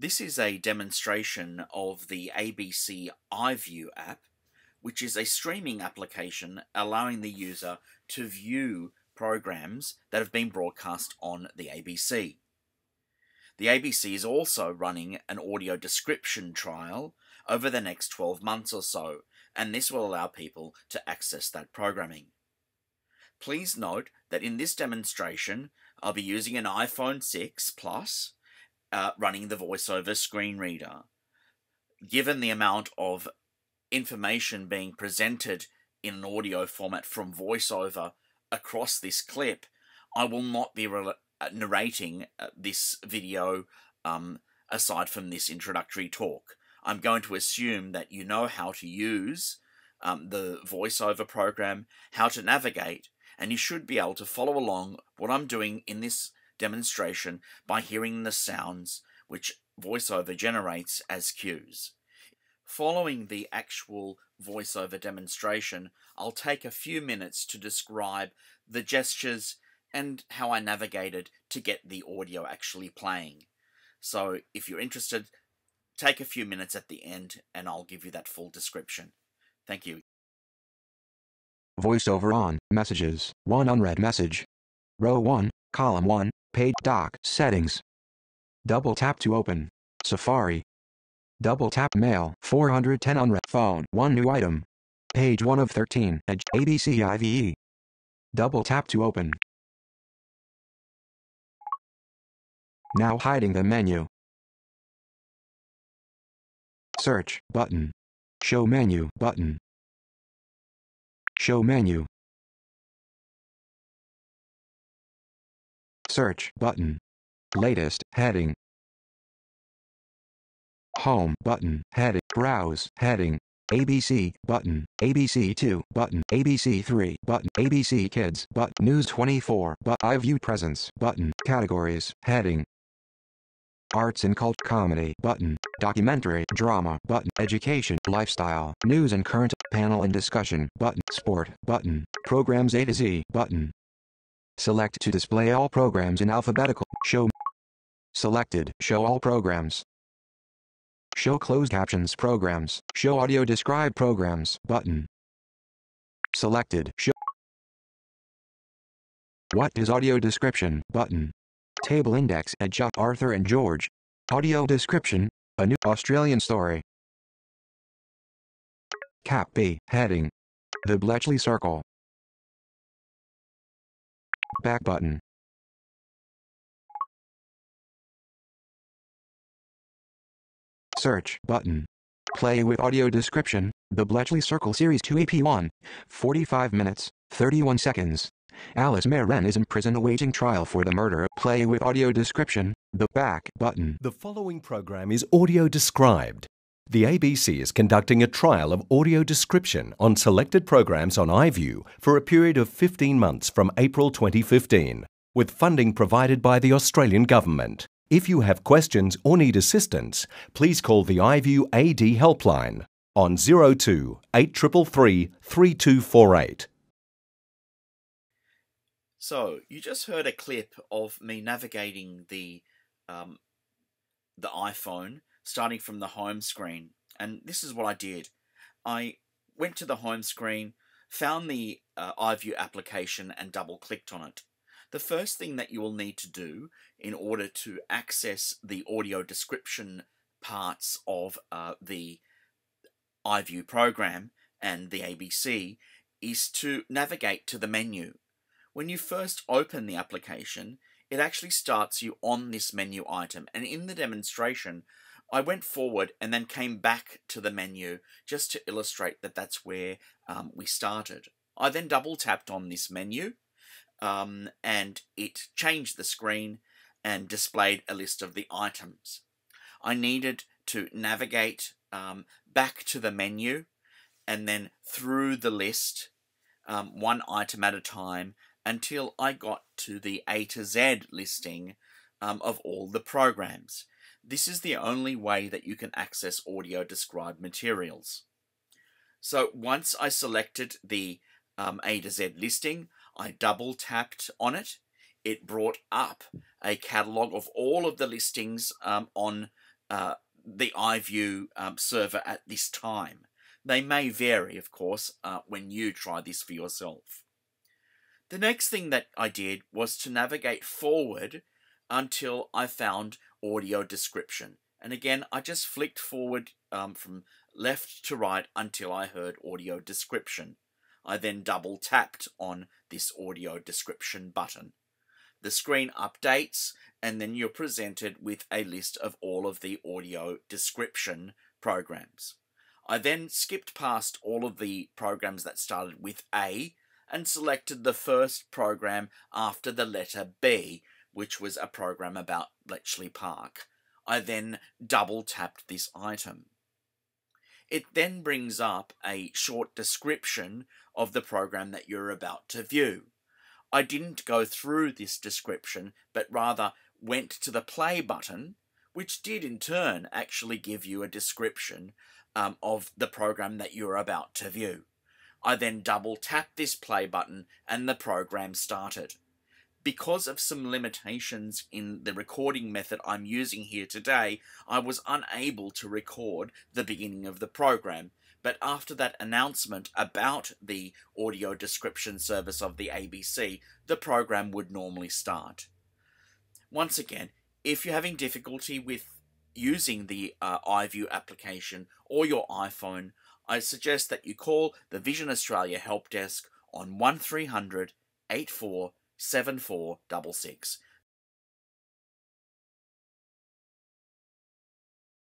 This is a demonstration of the ABC iView app, which is a streaming application allowing the user to view programs that have been broadcast on the ABC. The ABC is also running an audio description trial over the next 12 months or so, and this will allow people to access that programming. Please note that in this demonstration, I'll be using an iPhone 6 Plus uh, running the VoiceOver screen reader. Given the amount of information being presented in an audio format from VoiceOver across this clip, I will not be uh, narrating uh, this video um, aside from this introductory talk. I'm going to assume that you know how to use um, the VoiceOver program, how to navigate, and you should be able to follow along what I'm doing in this demonstration by hearing the sounds which VoiceOver generates as cues. Following the actual VoiceOver demonstration, I'll take a few minutes to describe the gestures and how I navigated to get the audio actually playing. So if you're interested, take a few minutes at the end and I'll give you that full description. Thank you. VoiceOver on, Messages, 1 unread message. Row 1, Column 1, Page Dock Settings. Double tap to open. Safari. Double tap Mail 410 unread Phone 1 new item. Page 1 of 13 Edge ABC iView. Double tap to open. Now hiding the menu. Search button. Show menu button. Show menu. Search button. Latest heading. Home button. Heading. Browse heading. ABC button. ABC2 button. ABC3 button. ABC Kids but News 24 but iView Presents button. Categories heading. Arts and Cult Comedy button, Documentary Drama button, Education Lifestyle News and Current Panel and Discussion button, Sport button, Programs A to Z button. Select to display all programs in alphabetical. Show. Selected. Show all programs. Show closed captions programs. Show audio describe programs. Button. Selected. Show. What is audio description? Button. Table index. At Chuck Arthur and George. Audio description, a new Australian story. Cap B, heading. The Bletchley Circle. Back button. Search button. Play with audio description, The Bletchley Circle Series 2 AP1. 45 minutes, 31 seconds. Alice Merren is in prison awaiting trial for the murder. Play with audio description, the back button. The following program is audio described. The ABC is conducting a trial of audio description on selected programs on iView for a period of 15 months from April 2015, with funding provided by the Australian Government. If you have questions or need assistance, please call the iView AD helpline on 02 833 3248. So you just heard a clip of me navigating the um, the iPhone, starting from the home screen, and this is what I did. I went to the home screen, found the uh, iView application, and double clicked on it. The first thing that you will need to do in order to access the audio description parts of uh, the iView program and the ABC is to navigate to the menu. When you first open the application, it actually starts you on this menu item. And in the demonstration, I went forward and then came back to the menu just to illustrate that that's where um, we started. I then double tapped on this menu um, and it changed the screen and displayed a list of the items. I needed to navigate um, back to the menu and then through the list, um, one item at a time, until I got to the A to Z listing um, of all the programs. This is the only way that you can access audio described materials. So once I selected the um, A to Z listing, I double tapped on it. It brought up a catalog of all of the listings um, on uh, the iView um, server at this time. They may vary, of course, uh, when you try this for yourself. The next thing that I did was to navigate forward until I found audio description. And again, I just flicked forward um, from left to right until I heard audio description. I then double tapped on this audio description button. The screen updates and then you're presented with a list of all of the audio description programs. I then skipped past all of the programs that started with A and selected the first program after the letter B, which was a program about Bletchley Park. I then double tapped this item. It then brings up a short description of the program that you're about to view. I didn't go through this description, but rather went to the play button, which did in turn actually give you a description um, of the program that you're about to view. I then double tapped this play button and the program started because of some limitations in the recording method I'm using here today, I was unable to record the beginning of the program. But after that announcement about the audio description service of the ABC, the program would normally start. Once again, if you're having difficulty with using the uh, iView application or your iPhone, I suggest that you call the Vision Australia Help Desk on 1300 84 7466